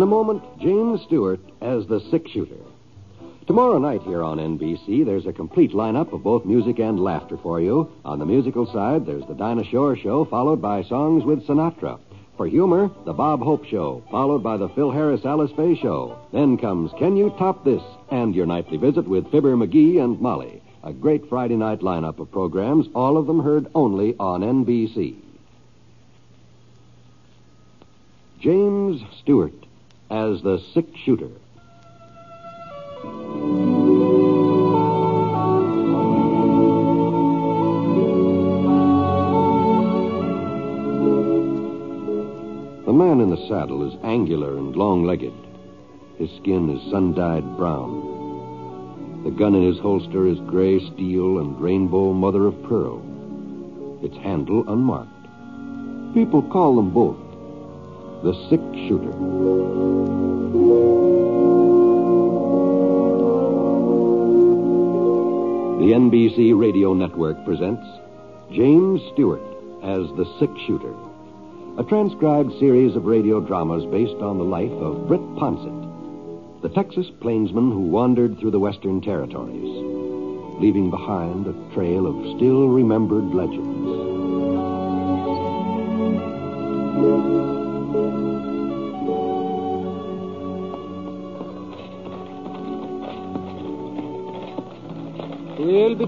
In a moment, James Stewart as the six shooter. Tomorrow night here on NBC, there's a complete lineup of both music and laughter for you. On the musical side, there's the Dinah Shore Show, followed by Songs with Sinatra. For humor, the Bob Hope Show, followed by the Phil Harris Alice Faye Show. Then comes Can You Top This? and your nightly visit with Fibber McGee and Molly. A great Friday night lineup of programs, all of them heard only on NBC. James Stewart as the six shooter. The man in the saddle is angular and long legged. His skin is sun dyed brown. The gun in his holster is gray steel and rainbow mother of pearl. Its handle unmarked. People call them both the six shooter. The NBC Radio Network presents James Stewart as the Six Shooter, a transcribed series of radio dramas based on the life of Britt Ponset, the Texas plainsman who wandered through the Western Territories, leaving behind a trail of still remembered legends.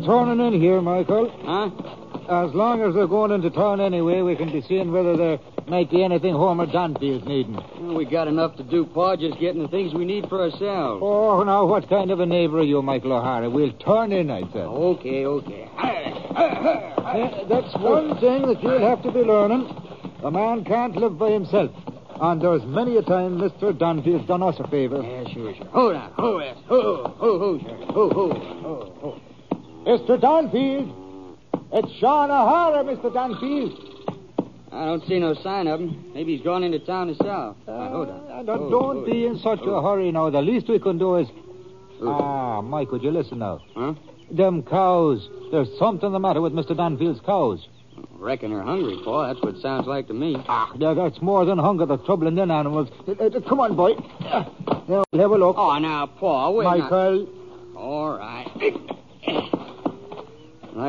Turning in here, Michael. Huh? As long as they're going into town anyway, we can be seeing whether there might be anything Homer Dunfield's needing. Well, we got enough to do, Pa, just getting the things we need for ourselves. Oh, now, what kind of a neighbor are you, Michael O'Hara? We'll turn in, I said. Okay, okay. That's one thing that you'll have to be learning. A man can't live by himself. And there's many a time Mr. Dunfield's done us a favor. Yeah, sure, sure. Hold on. Ho, yes. Ho, ho, ho, sure. Ho, ho, ho, ho. Mr. Dunfield! It's Sean O'Hara, Mr. Dunfield. I don't see no sign of him. Maybe he's gone into town himself. Hold on. Uh, don't Hold, don't hold. be in such a hurry now. The least we can do is. Ah, Mike, would you listen now? Huh? Them cows. There's something the matter with Mr. Dunfield's cows. Reckon they're hungry, Pa. That's what it sounds like to me. Ah, there- that's more than hunger that's troubling them animals. Uh, uh, come on, boy. Uh, now, we'll have a look. Oh, now, Pa, wait. Michael. All right.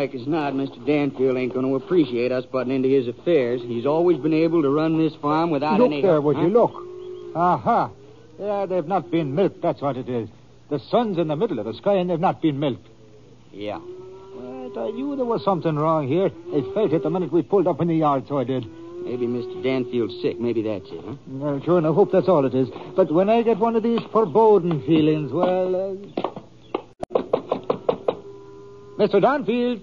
Like as not, Mr. Danfield ain't going to appreciate us butting into his affairs. He's always been able to run this farm without Look any... there, would Huh? you look? Aha. Yeah, they've not been milked, that's what it is. The sun's in the middle of the sky and they've not been milked. Yeah. But I knew there was something wrong here. I felt it the minute we pulled up in the yard, so I did. Maybe Mr. Danfield's sick. Maybe that's it, huh? Well, sure, and I hope that's all it is. But when I get one of these foreboding feelings, well. Uh... Mr. Dunfield.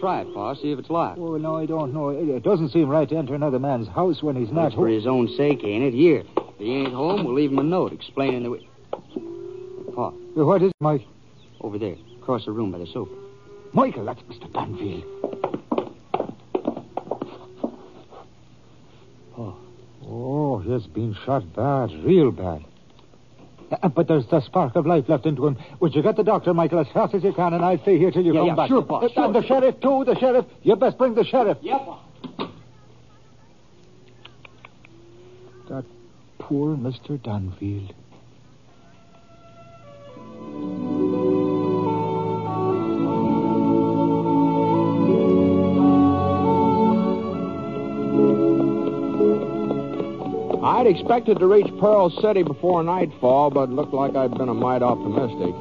Try it, Pa. See if it's locked. Oh, no, I don't know. It it doesn't seem right to enter another man's house when he's not That's for his own sake, ain't it? Here. If he ain't home, we'll leave him a note explaining the we... Pa, What is it, Mike? over there, across the room by the sofa. Michael, that's Mr. Dunfield. Oh. Oh, he's been shot bad, real bad. Uh, but there's the spark of life left into him. Would you get the doctor, Michael, as fast as you can, and I'll stay here till you Yeah, come yeah, back. sure, boss, Uh, sure, And the sheriff, too, the sheriff. You best bring the sheriff. Yeah, Pa. That poor Mr. Dunfield. I'd expected to reach Pearl City before nightfall, but looked like I'd been a mite optimistic.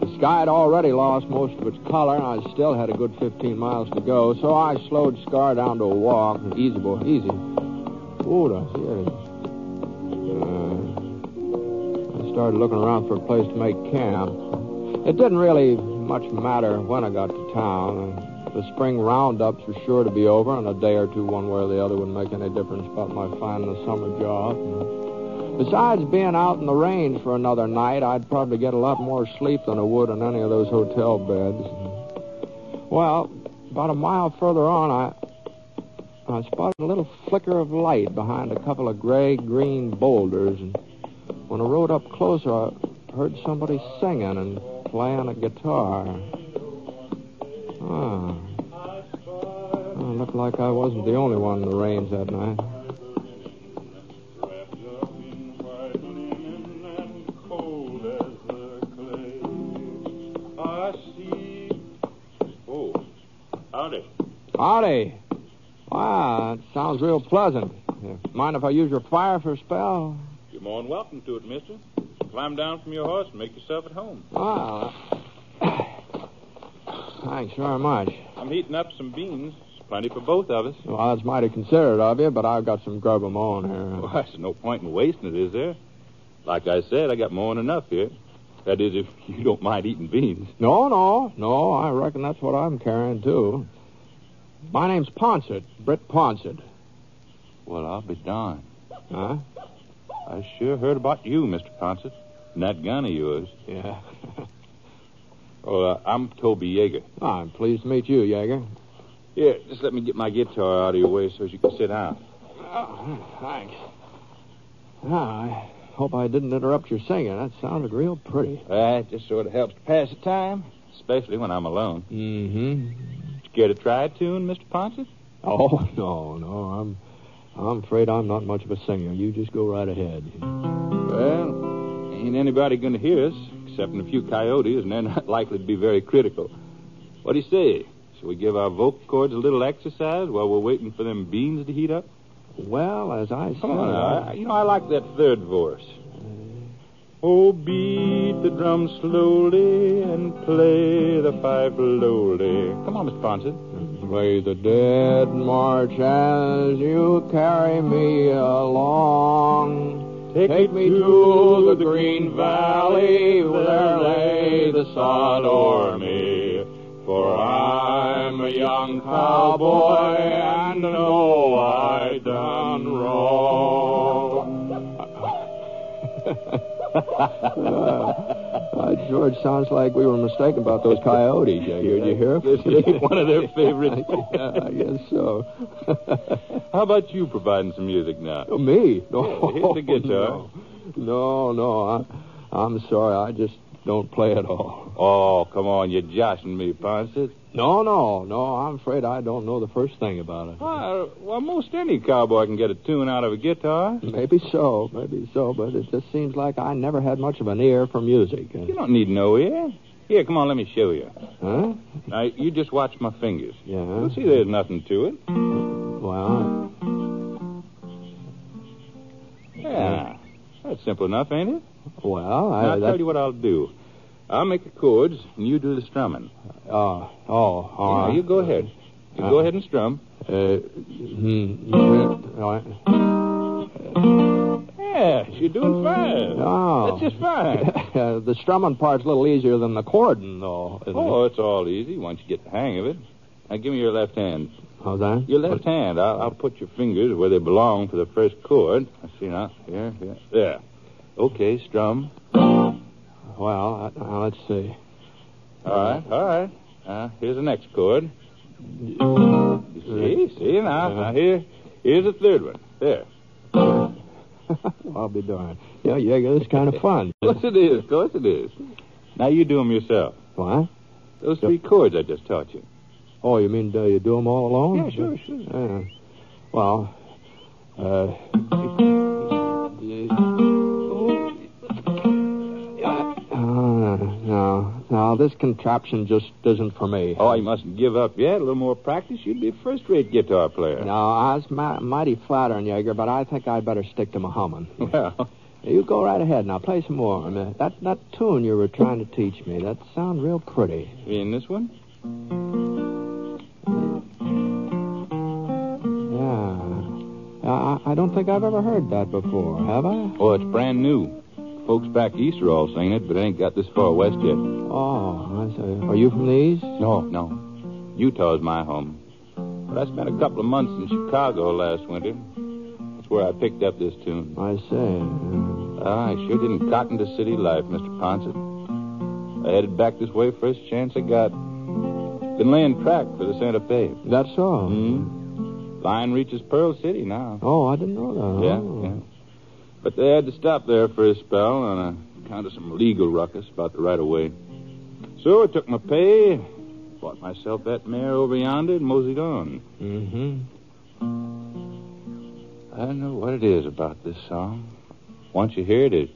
The sky had already lost most of its color, and I still had a good 15 miles to go, so I slowed Scar down to a walk. Easy, boy, easy. Ooh, here it is. Uh, I started looking around for a place to make camp. It didn't really much matter when I got to town. The spring roundups were sure to be over, and a day or two, one way or the other, wouldn't make any difference about my finding a summer job. Besides being out in the range for another night, I'd probably get a lot more sleep than I would in any of those hotel beds. Well, about a mile further on, I I spotted a little flicker of light behind a couple of gray-green boulders, and when I rode up closer, I heard somebody singing and playing a guitar. Oh. it Looked like I wasn't the only one in the range that night. Howdy. Howdy. Wow, that sounds real pleasant. Mind if I use your fire for a spell? You're more than welcome to it, mister. Climb down from your horse and make yourself at home. Wow. Thanks very much. I'm heating up some beans. Plenty for both of us. Well, that's mighty considerate of you, but I've got some grub of my own here. Well, there's no point in wasting it, is there? Like I said, I got more than enough here. That is, if you don't mind eating beans. No, no, no. I reckon that's what I'm carrying, too. My name's Ponset, Britt Ponset. Well, I'll be darned. Huh? I sure heard about you, Mr. Ponset, and that gun of yours. Yeah. Oh, uh, I'm Toby Yeager. I'm pleased to meet you, Yeager. Here, just let me get my guitar out of your way so you can sit down. Oh, thanks. Ah, I hope I didn't interrupt your singing. That sounded real pretty. That just sort of helps to pass the time, especially when I'm alone. Mm-hmm. Care to try a tune, Mr. Ponset? Oh, no, no. I'm I'm afraid I'm not much of a singer. You just go right ahead. Well, ain't anybody going to hear us, excepting a few coyotes, and they're not likely to be very critical. What do you say? Shall we give our vocal cords a little exercise while we're waiting for them beans to heat up? Well, as I said... Come on, I, you know, I like that third verse. Oh, beat the drum slowly and play the fife lowly. Come on, Mr. Ponset. Play the dead march as you carry me along. Take, me to the green valley where lay the sod o'er me. For I'm a young cowboy and know I done wrong. Uh, George, sounds like we were mistaken about those coyotes. Yeah, did you hear? Ain't one of their favorites. yeah, I guess so. How about you providing some music now? Oh, me? No. Here's the guitar. No, no. I, I'm sorry. I just don't play at all. Oh, come on, you're joshing me, Ponset. No, no, no. I'm afraid I don't know the first thing about it. Well, well, most any cowboy can get a tune out of a guitar. Maybe so, maybe so, but it just seems like I never had much of an ear for music. You don't need no ear. Here, come on, let me show you. Huh? Now, you just watch my fingers. Yeah. You'll see there's nothing to it. Well, Yeah. That's simple enough, ain't it? Well, Now, I. I'll that- tell you what I'll do. I'll make the chords, and you do the strumming. Uh, oh, all Now, you go ahead. You Uh, go ahead and strum. Uh, hmm, all right. Yeah, you're doing fine. Oh. That's just fine. The strumming part's a little easier than the chording, though. Oh, it? it's all easy once you get the hang of it. Now, give me your left hand. How's that? Your left hand. I'll, I'll put your fingers where they belong for the first chord. I see now. Here, here. There. Okay, strum. Well, uh, now let's see. All right, all right. Uh, here's the next chord. See, see now. Now here, here's the third one. There. I'll be darned. Yeah, yeah, it's kind of fun. Of course it is. Of course it is. Now you do them yourself. What? Those three chords I just taught you. Oh, you mean uh, you do them all alone? Yeah, sure, sure. Yeah. Well, uh. Uh, no, this contraption just isn't for me. Oh, you mustn't give up yet. A little more practice, you'd be a first-rate guitar player. No, I was mi- mighty flattering, Yeager, but I think I'd better stick to my humming. Well, You go right ahead now. Play some more. Mean, that that tune you were trying to teach me, that sounds real pretty. in this one? Yeah. I, I don't think I've ever heard that before, have I? Oh, it's brand new. Folks back east are all singing it, but it ain't got this far west yet. Oh, I see. Are you from the east? No, no. Utah's my home. But I spent a couple of months in Chicago last winter. That's where I picked up this tune. I see. Ah, I sure didn't cotton to city life, Mr. Ponset. I headed back this way first chance I got. Been laying track for the Santa Fe. That's so. Hmm. Line reaches Pearl City now. Oh, I didn't know that. Yeah, Oh. yeah. But they had to stop there for a spell on account of some legal ruckus about the right of way. So I took my pay, bought myself that mare over yonder, and moseyed on. Mm-hmm. I don't know what it is about this song. Once you hear it, it,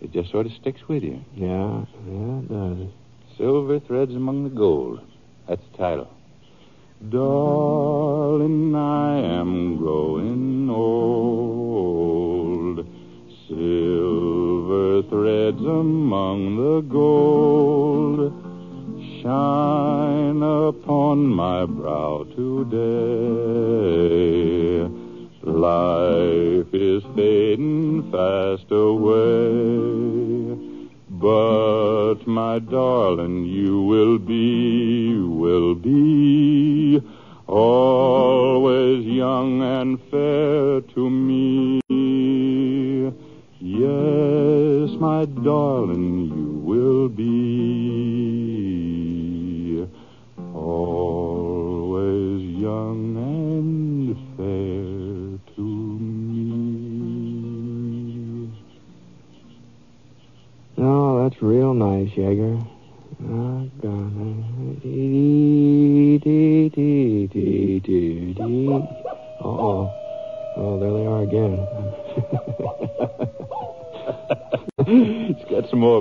it just sort of sticks with you. Yeah, yeah, it does. Silver threads among the gold. That's the title. Darling, I am growing threads among the gold shine upon my brow today. Life is fading fast away. But, my darling, you will be, will be always young and fair to me. Yes, my darling, you will be always young and fair to me. No, that's real nice, Yeager.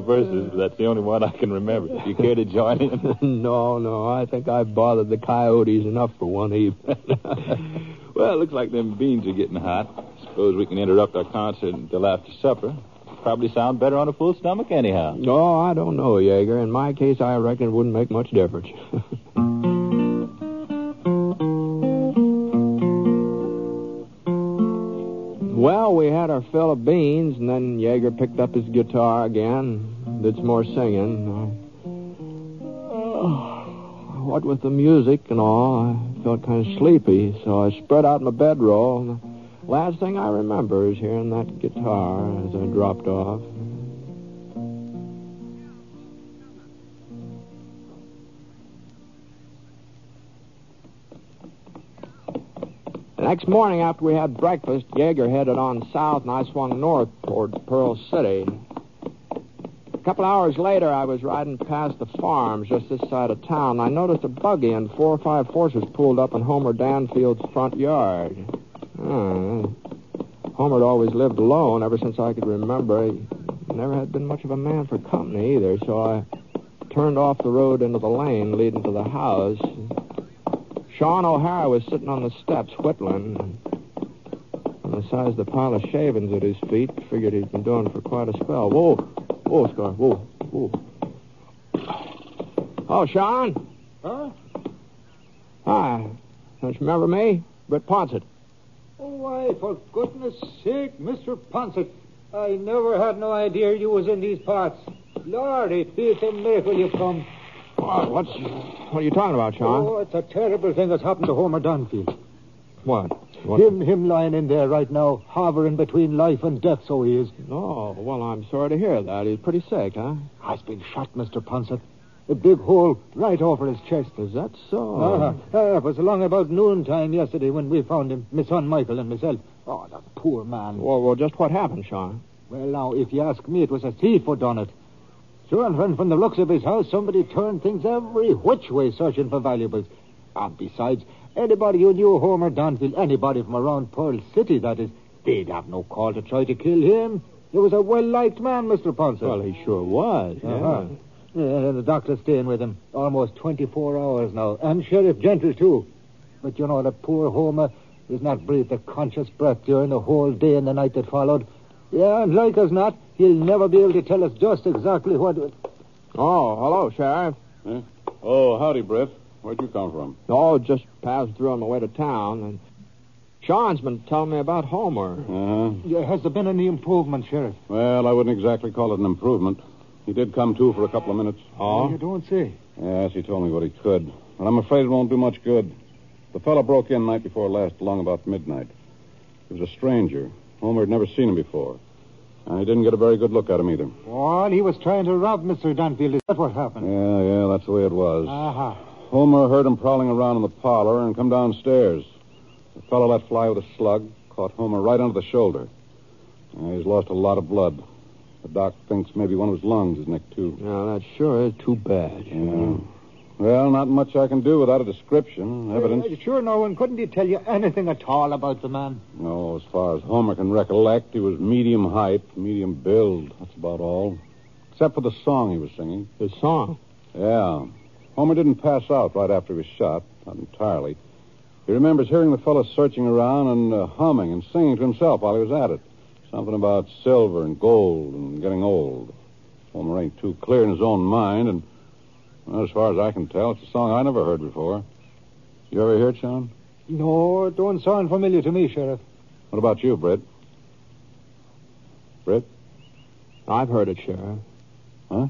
Verses, but that's the only one I can remember. You care to join in? no, no, I think I've bothered the coyotes enough for one evening. well, it looks like them beans are getting hot. Suppose we can interrupt our concert until after supper. Probably sound better on a full stomach anyhow. no, I don't know, Yeager. In my case, I reckon it wouldn't make much difference. well, we had our fill of beans, and then Yeager picked up his guitar again, did more singing. Uh, what with the music and all, I felt kind of sleepy, so I spread out my bedroll. And the last thing I remember is hearing that guitar as I dropped off. The next morning after we had breakfast, Yeager headed on south and I swung north toward Pearl City. A couple hours later, I was riding past the farms just this side of town. I noticed a buggy and four or five horses pulled up in Homer Danfield's front yard. Oh, Homer had always lived alone ever since I could remember. He never had been much of a man for company either, so I turned off the road into the lane leading to the house. Sean O'Hara was sitting on the steps whittling. On the size of the pile of shavings at his feet, figured he'd been doing for quite a spell. Whoa, whoa, Scar, whoa, whoa. Oh, Sean. Huh? Hi. Don't you remember me? Britt Ponset. Oh, why, for goodness sake, Mr. Ponset, I never had no idea you was in these parts. Lord, it feels a miracle you've come. What, what's, what are you talking about, Sean? Oh, it's a terrible thing that's happened to Homer Dunfield. What? What? Him, him lying in there right now, hovering between life and death, so he is. Oh, well, I'm sorry to hear that. He's pretty sick, huh? Has been shot, Mr. Ponset. A big hole right over his chest. Is that so? Uh-huh. Uh, it was along about noontime yesterday when we found him, my son Michael and myself. Oh, the poor man. Well, well, just what happened, Sean? Well, now, if you ask me, it was a thief who done it. Sure, and from, from the looks of his house, somebody turned things every which way searching for valuables. And besides, anybody who knew Homer Donfield, anybody from around Pearl City, that is, they'd have no call to try to kill him. He was a well-liked man, Mr. Ponce. Well, he sure was. Yeah. Uh-huh. Yeah, and the doctor's staying with him almost 24 hours now. And Sheriff Gentle, too. But you know, the poor Homer has not breathed a conscious breath during the whole day and the night that followed. Yeah, and like as not, he'll never be able to tell us just exactly what... Oh, hello, Sheriff. Huh? Oh, howdy, Britt. Where'd you come from? Oh, just passed through on my way to town, and Sean's been telling me about Homer. Uh-huh. Yeah, has there been any improvement, Sheriff? Well, I wouldn't exactly call it an improvement. He did come to for a couple of minutes. Oh? You don't say. Yes, he told me what he could. But I'm afraid it won't do much good. The fellow broke in night before last, along about midnight. He was a stranger. Homer had never seen him before. And he didn't get a very good look at him either. Well, he was trying to rob Mr. Dunfield. Is that what happened? Yeah, yeah, that's the way it was. Uh-huh. Homer heard him prowling around in the parlor and come downstairs. The fellow let fly with a slug, caught Homer right under the shoulder. Uh, he's lost a lot of blood. The doc thinks maybe one of his lungs is nicked, too. Now, that sure is too bad. Yeah. Well, not much I can do without a description, evidence. Uh, sure, no one couldn't he tell you anything at all about the man? No, as far as Homer can recollect, he was medium height, medium build. That's about all. Except for the song he was singing. His song. Yeah. Homer didn't pass out right after he was shot. not entirely. He remembers hearing the fellow searching around and uh, humming and singing to himself while he was at it. Something about silver and gold and getting old. Homer ain't too clear in his own mind, and well, as far as I can tell, it's a song I never heard before. You ever hear it, Sean? No, it don't sound familiar to me, Sheriff. What about you, Britt? Britt? I've heard it, Sheriff. Huh?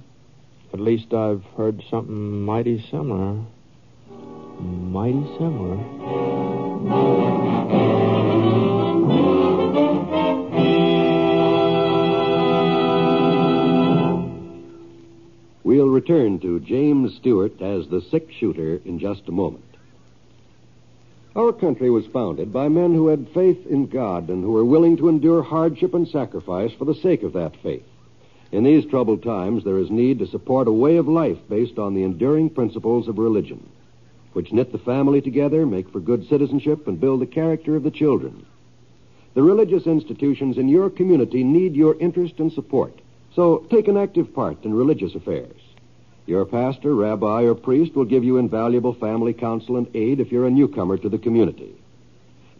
At least I've heard something mighty similar. Mighty similar. We'll return to James Stewart as the six shooter in just a moment. Our country was founded by men who had faith in God and who were willing to endure hardship and sacrifice for the sake of that faith. In these troubled times, there is need to support a way of life based on the enduring principles of religion, which knit the family together, make for good citizenship, and build the character of the children. The religious institutions in your community need your interest and support, so take an active part in religious affairs. Your pastor, rabbi, or priest will give you invaluable family counsel and aid if you're a newcomer to the community.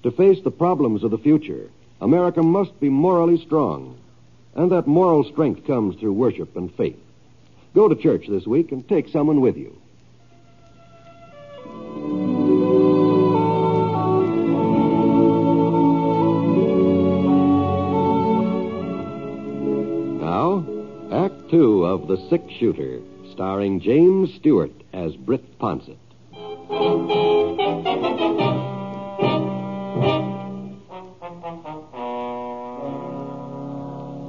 To face the problems of the future, America must be morally strong, and that moral strength comes through worship and faith. Go to church this week and take someone with you. Now, Act Two of The Six Shooter, starring James Stewart as Britt Ponset.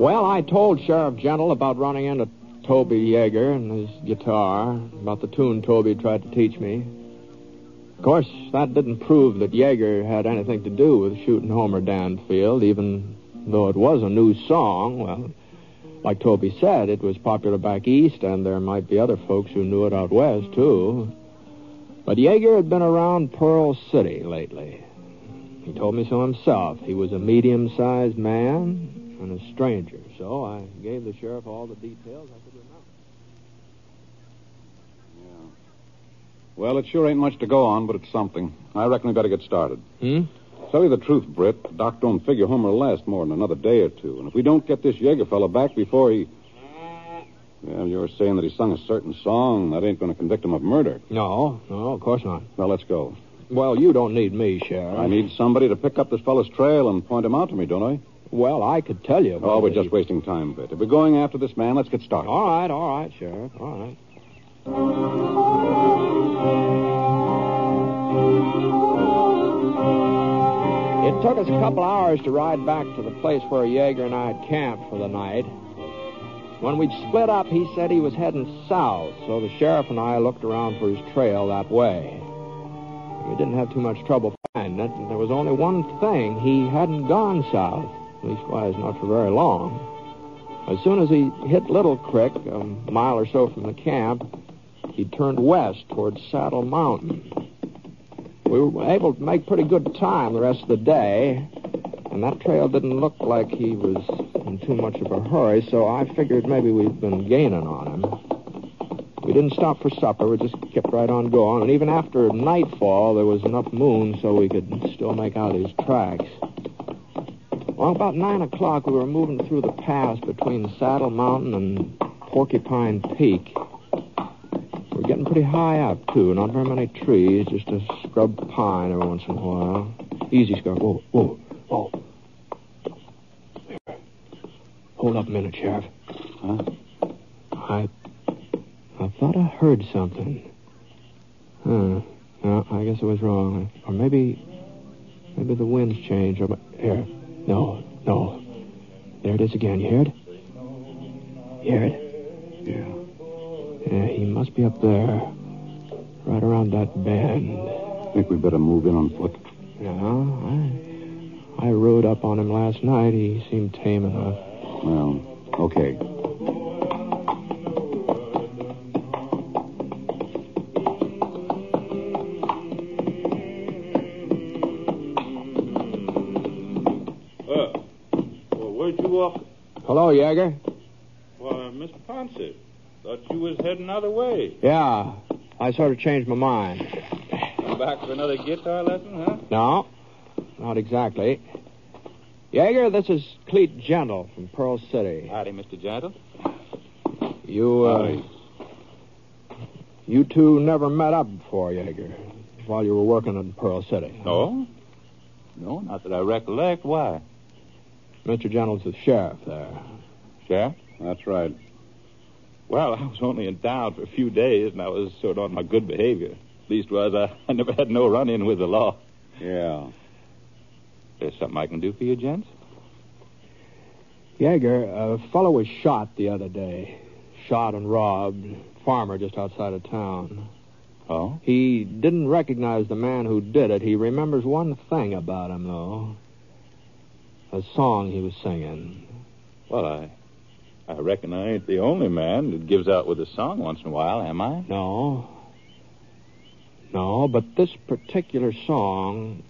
Well, I told Sheriff Gentle about running into Toby Yeager and his guitar, about the tune Toby tried to teach me. Of course, that didn't prove that Yeager had anything to do with shooting Homer Danfield, even though it was a new song. Well, like Toby said, it was popular back east, and there might be other folks who knew it out west, too. But Yeager had been around Pearl City lately. He told me so himself. He was a medium sized man and a stranger, so I gave the sheriff all the details I could remember. Well, it sure ain't much to go on, but it's something. I reckon we better get started. Hmm? Tell you the truth, Britt, the doc don't figure Homer will last more than another day or two. And if we don't get this Yeager fellow back before he... Well, you're saying that he sung a certain song. That ain't going to convict him of murder. No, no, of course not. Well, let's go. Well, you don't need me, Sheriff. I need somebody to pick up this fellow's trail and point him out to me, don't I? Well, I could tell you. Oh, we're just wasting time, Britt. If we're going after this man, let's get started. All right, all right, Sheriff. All right. It took us a couple hours to ride back to the place where Yeager and I had camped for the night. When we'd split up, he said he was heading south, so the sheriff and I looked around for his trail that way. We didn't have too much trouble finding it. and There was only one thing. He hadn't gone south, leastwise not for very long. As soon as he hit Little Creek, a mile or so from the camp, he turned west towards Saddle Mountain. We were able to make pretty good time the rest of the day, and that trail didn't look like he was in too much of a hurry, so I figured maybe we'd been gaining on him. We didn't stop for supper, we just kept right on going, and even after nightfall, there was enough moon so we could still make out his tracks. Well, about nine o'clock, we were moving through the pass between Saddle Mountain and Porcupine Peak. We're getting pretty high up, too. Not very many trees, just a scrub pine every once in a while. Easy, Scrub. Whoa, whoa, whoa. There. Hold up a minute, Sheriff. Huh? I. I thought I heard something. Huh. No, I guess I was wrong. Or maybe. Maybe the wind's changed. Or, here. No, no. There it is again. You hear it? You Hear it? Yeah. Yeah, he must be up there. Right around that bend. I think we better move in on foot. No, I. I rode up on him last night. He seemed tame enough. Well, okay. Was heading other way. Yeah, I sort of changed my mind. You back for another guitar lesson, huh? No, not exactly. Yeager, this is Cleet Gentle from Pearl City. Howdy, Mr. Gentle. You, uh, you two never met up before, Yeager, while you were working in Pearl City. No? No, not that I recollect. Why? Mr. Gentle's the sheriff there. Sheriff? That's right. Well, I was only in town for a few days, and I was sort of on my good behavior. Leastwise, I, I never had no run-in with the law. Yeah. There's something I can do for you, gents? Yeager, a fellow was shot the other day. Shot and robbed. Farmer just outside of town. Oh? He didn't recognize the man who did it. He remembers one thing about him, though. A song he was singing. Well, I I reckon I ain't the only man that gives out with a song once in a while, am I? No. No, but this particular song,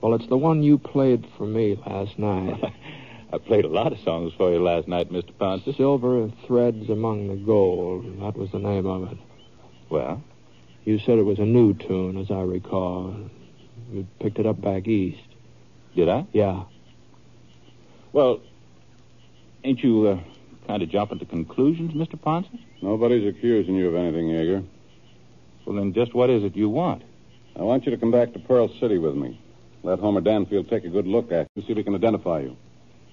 well, it's the one you played for me last night. I played a lot of songs for you last night, Mr. Ponce. Silver Threads Among the Gold. That was the name of it. Well, You said it was a new tune, as I recall. You picked it up back east. did I? Yeah. Well, ain't you uh, kind of jumping to conclusions, Mr. Ponce? Nobody's accusing you of anything, Yeager. Well, then just what is it you want? I want you to come back to Pearl City with me. Let Homer Danfield take a good look at you, see if he can identify you.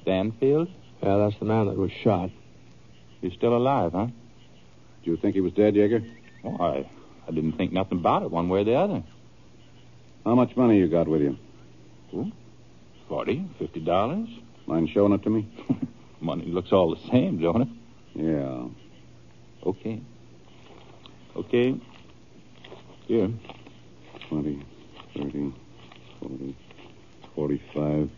Danfield? Yeah, that's the man that was shot. He's still alive, huh? Do you think he was dead, Yeager? Oh, I, I didn't think nothing about it one way or the other. How much money you got with you? Forty, fifty dollars? Mind showing it to me? Money looks all the same, don't it? Yeah. Okay. Okay. Here. 20, 30, 40, 45,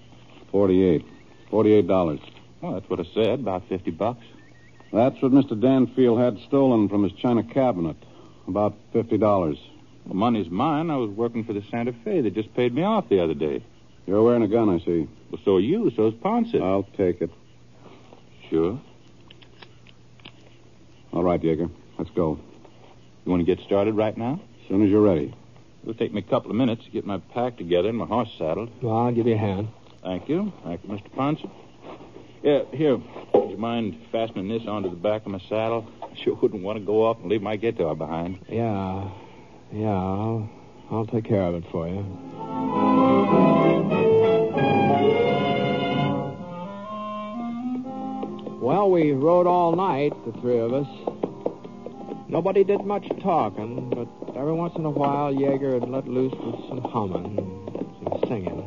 48. $48. Well, that's what I said, about fifty bucks. That's what Mr. Danfield had stolen from his china cabinet. About $50. The money's mine. I was working for the Santa Fe. They just paid me off the other day. You're wearing a gun, I see. Well, so are you. So's Ponce. I'll take it. Sure. All right, Yeager. Let's go. You want to get started right now? As soon as you're ready. It'll take me a couple of minutes to get my pack together and my horse saddled. Well, I'll give you a hand. Thank you. Thank you, Mr. Ponce. Yeah, here. Would you mind fastening this onto the back of my saddle? I sure wouldn't want to go off and leave my guitar behind. Yeah. Yeah, I'll, I'll take care of it for you. We rode all night, the three of us. Nobody did much talking, but every once in a while, Yeager would let loose with some humming, some singing.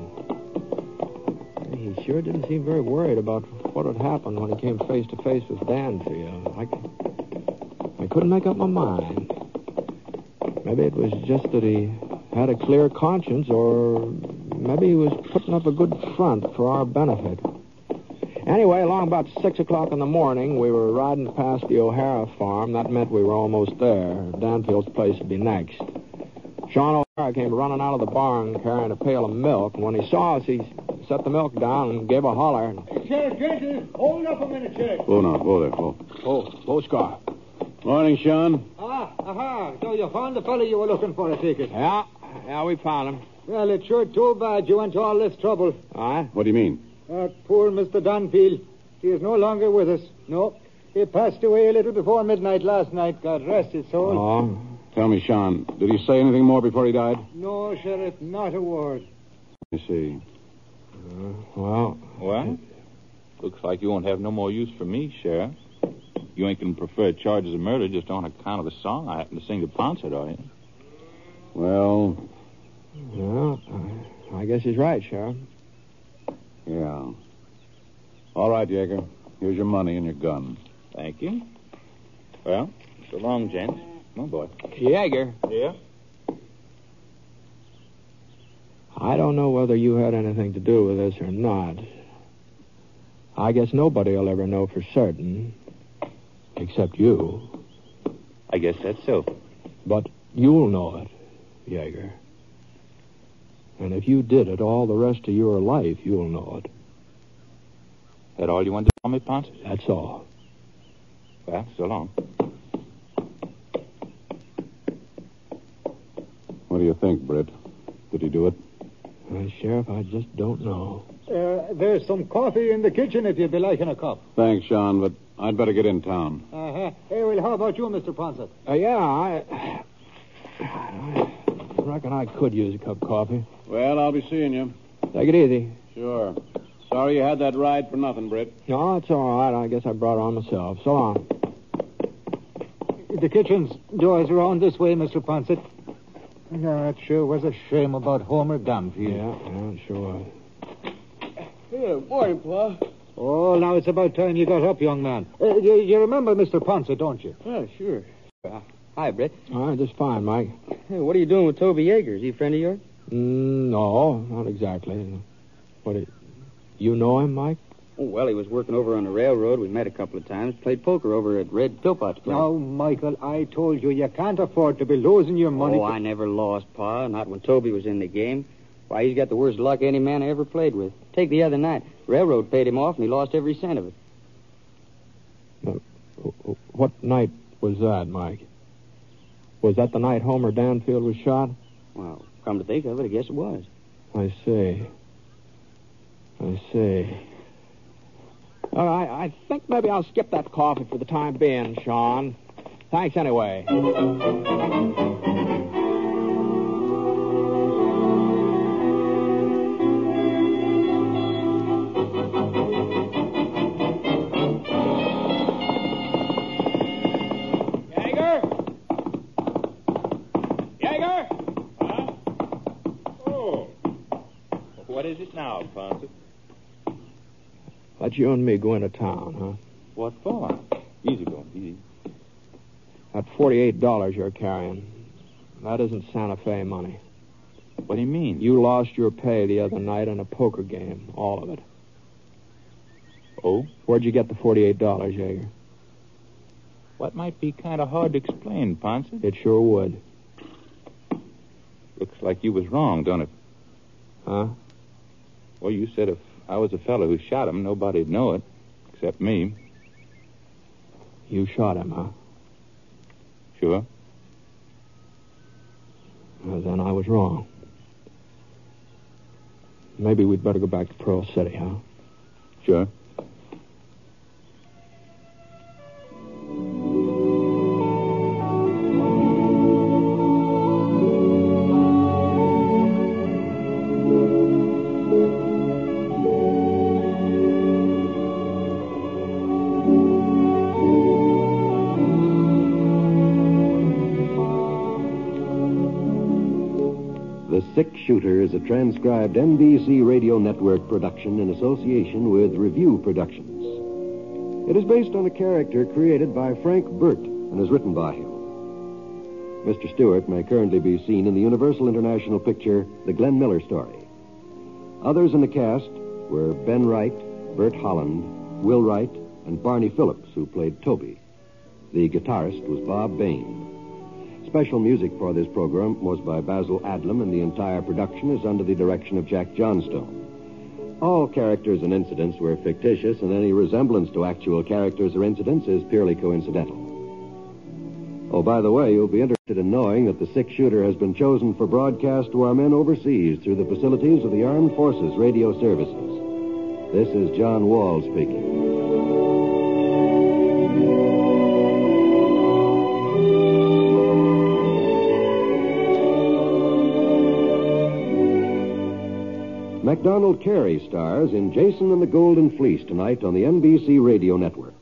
He sure didn't seem very worried about what had happened when he came face to face with Danfield. I, I couldn't make up my mind. Maybe it was just that he had a clear conscience, or maybe he was putting up a good front for our benefit. Anyway, along about six o'clock in the morning, we were riding past the O'Hara farm. That meant we were almost there. Danfield's place would be next. Sean O'Hara came running out of the barn carrying a pail of milk, and when he saw us, he set the milk down and gave a holler. Sheriff Gentle, hold up a minute, Sheriff. Whoa now, whoa there, whoa. Oh, Boscar. Morning, Sean. Ah, aha. So you found the fellow you were looking for, I take it. Yeah, yeah, we found him. Well, it's sure too bad you went to all this trouble. All right. What do you mean? That poor Mr. Dunfield. He is no longer with us. No. He passed away a little before midnight last night. God rest his soul. Oh, Tell me, Sean, did he say anything more before he died? No, Sheriff, not a word. I see. well, Well, looks like you won't have no more use for me, Sheriff. You ain't gonna prefer charges of murder just on account of a song I happen to sing to Ponce, are you? Well, well, I guess he's right, Sheriff. Yeah. All right, Yeager. Here's your money and your gun. Thank you. Well, so long, gents. Come on, boy. Yeager, Yeah? I don't know whether you had anything to do with this or not. I guess nobody will ever know for certain, except you. I guess that's so. But you'll know it, Yeager. And if you did it all the rest of your life, you'll know it. That all you wanted to tell me, Ponce? That's all. Well, so long. What do you think, Britt? Did he do it? Uh, Sheriff, I just don't know. Uh, there's some coffee in the kitchen if you'd be liking a cup. Thanks, Sean, but I'd better get in town. Uh-huh. Hey, well, how about you, Mr. Ponset? Uh, yeah, I... I reckon I could use a cup of coffee. Well, I'll be seeing you. Take it easy. Sure. Sorry you had that ride for nothing, Britt. No, it's all right. I guess I brought it on myself. So long. The kitchen's doors are on this way, Mr. Ponset. No, it sure was a shame about Homer Danfield. Yeah, yeah, it sure was. Yeah, morning, Pa. Oh, now it's about time you got up, young man. Uh, you, you remember Mr. Ponset, don't you? Yeah, sure. Uh, hi, Britt. All right, just fine, Mike. Hey, what are you doing with Toby Yeager? Is he a friend of yours? Mm, no, not exactly. What, do- you know him, Mike? Oh, well, he was working over on the railroad. We met a couple of times. Played poker over at Red Philpott's place. Now, Michael, I told you you can't afford to be losing your money. Oh, I never lost, Pa. Not when Toby was in the game. Why, he's got the worst luck any man I ever played with. Take the other night. Railroad paid him off, and he lost every cent of it. Wh- What night was that, Mike? Was that the night Homer Danfield was shot? Well, come to think of it, I guess it was. I see. I see. All right, I think maybe I'll skip that coffee for the time being, Sean. Thanks anyway. You and me go into town, huh? What for? Easy going, easy. That forty-eight dollars you're carrying. That isn't Santa Fe money. What do you mean? You lost your pay the other night in a poker game, all of it. Oh? Where'd you get the forty-eight dollars, Yeager? What might be kind of hard to explain, Ponset? It sure would. Looks like you was wrong, don't it? Huh? Well, you said if I was the fellow who shot him, nobody'd know it, except me. You shot him, huh? Sure. Well, then I was wrong. Maybe we'd better go back to Pearl City, huh? Sure. Transcribed NBC Radio Network production in association with Revue Productions. It is based on a character created by Frank Burt and is written by him. Mr. Stewart may currently be seen in the Universal International picture The Glenn Miller Story. Others in the cast were Ben Wright, Bert Holland, Will Wright, and Barney Phillips, who played Toby. The guitarist was Bob Bain. Special music for this program was by Basil Adlam, and the entire production is under the direction of Jack Johnstone. All characters and incidents were fictitious, and any resemblance to actual characters or incidents is purely coincidental. Oh, by the way, you'll be interested in knowing that the six shooter has been chosen for broadcast to our men overseas through the facilities of the Armed Forces Radio Services. This is John Wall speaking. MacDonald Carey stars in Jason and the Golden Fleece tonight on the NBC Radio Network.